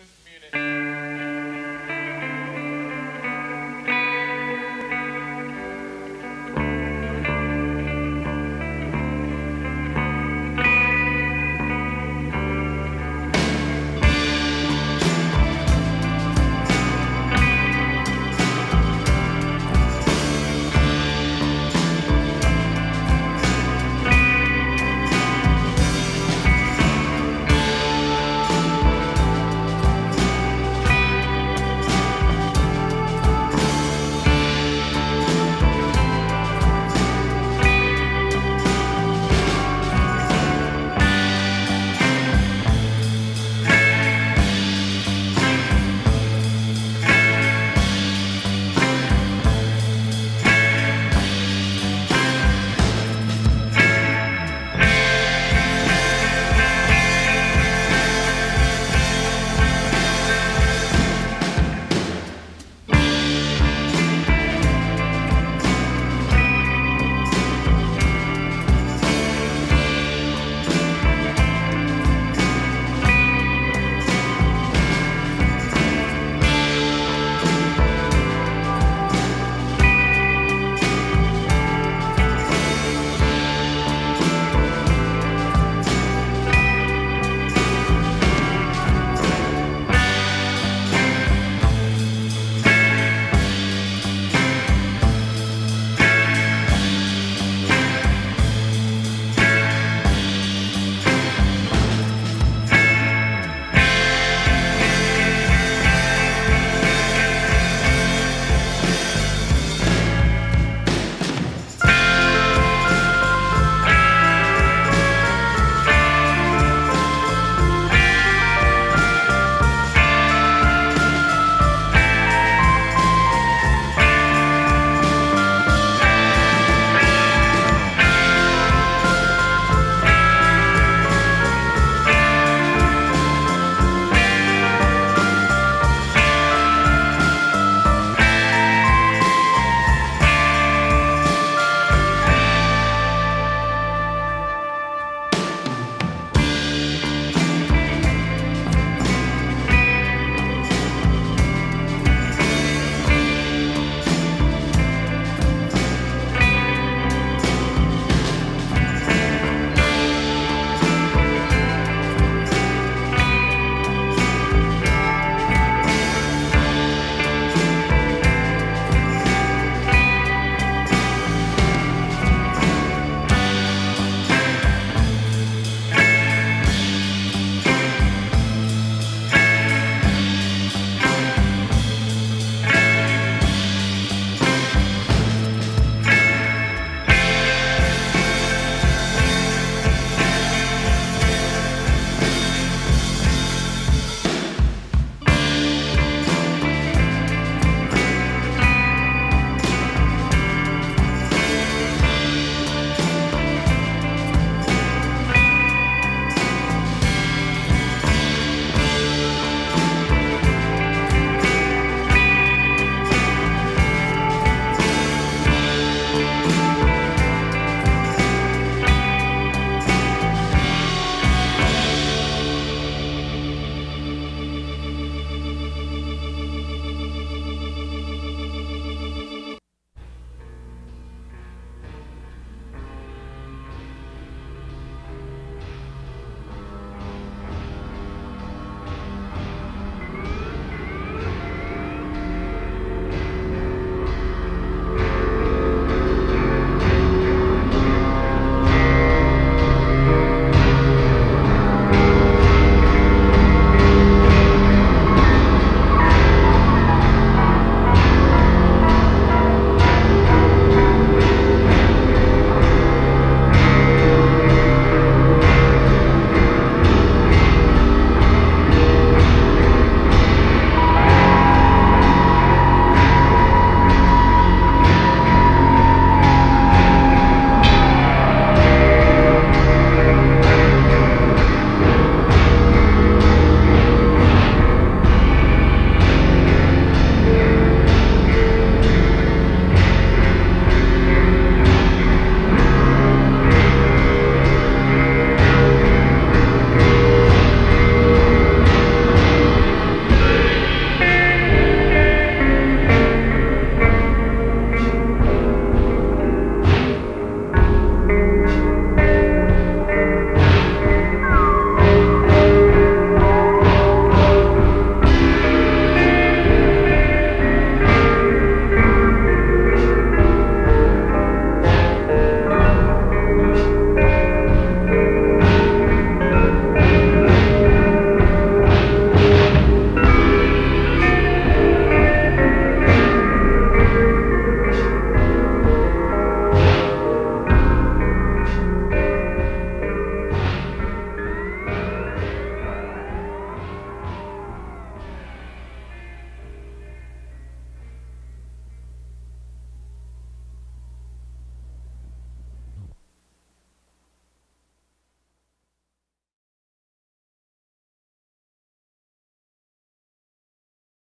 Fünf Minuten.